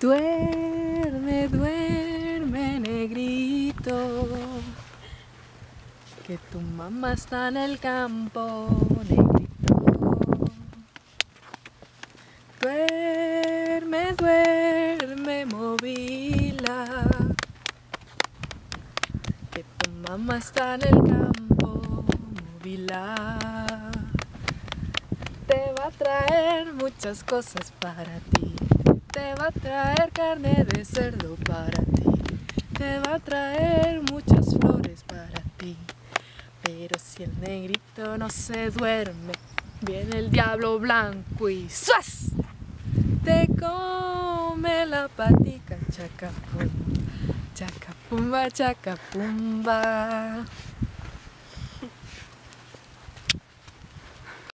Duerme, duerme, negrito. Que tu mamá está en el campo, negrito. Duerme, duerme, movila. Que tu mamá está en el campo, movila. Te va a traer muchas cosas para ti. Va a traer carne de cerdo para ti. Te va a traer muchas flores para ti. Pero si el negrito no se duerme, viene el diablo blanco y ¡suas! Te come la patica, chacapum, chacapumba, chacapumba.